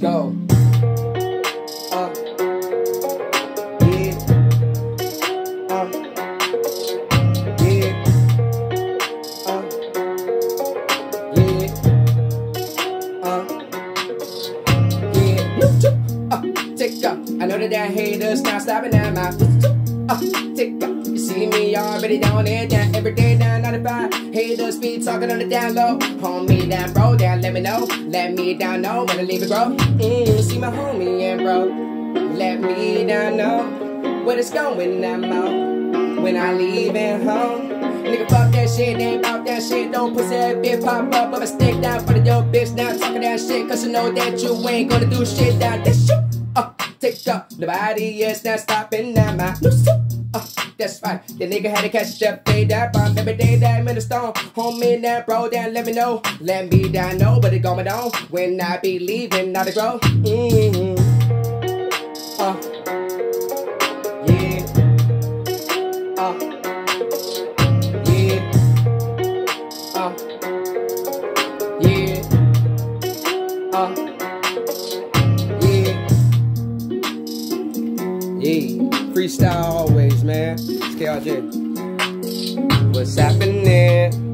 Let's go. Uh, uh, yeah. Uh, yeah. Yeah. I know that they're haters now stabbing at my tick tock. See me already down there, down every day down 95. Haters be talking on the down low. Homie down, bro, down, let me know. Let me down know when I leave it, bro. Mm, see my homie and bro. Let me down know what it's going, I'm. When I leave it home. Nigga, fuck that shit, ain't about that shit. Don't pussy that bitch pop up, but I stick down for the yo bitch. Now talking that shit, cause you know that you ain't gonna do shit down this shit. Take up, the body is not stopping now, my suit. Uh, that's right. The nigga had to catch up, pay that bomb, every day that the stone. Homie, that bro, down, let me know. Let me down, know, but it going on when I be leaving, not to grow. Mm-hmm. Uh, yeah. Uh, yeah. Uh, yeah. Uh, Yeah. Freestyle always, man. It's KRJ. What's happening?